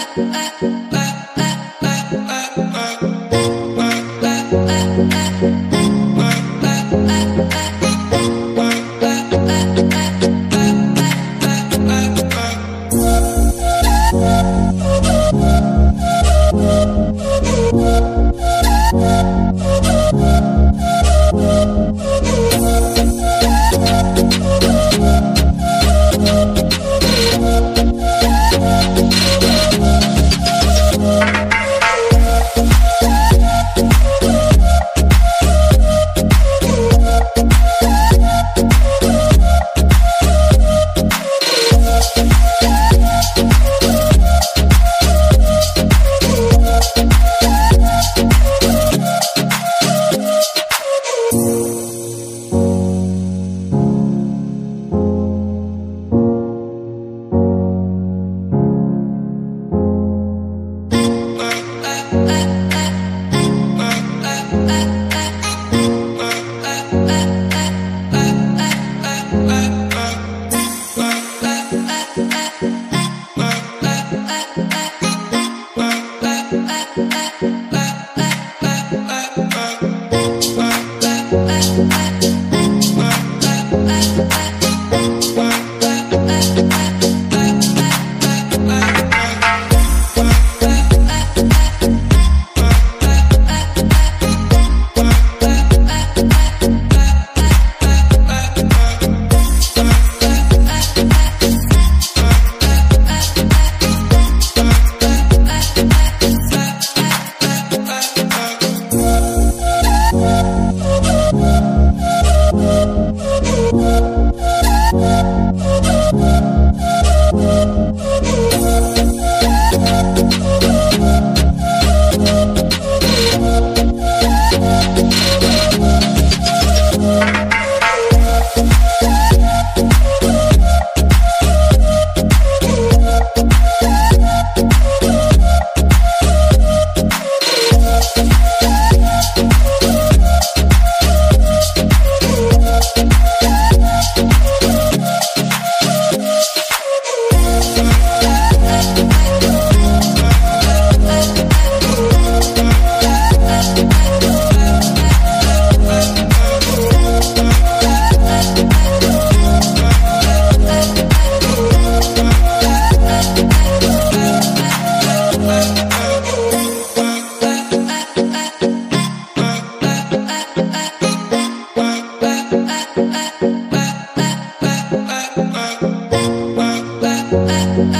I, back, back. Thank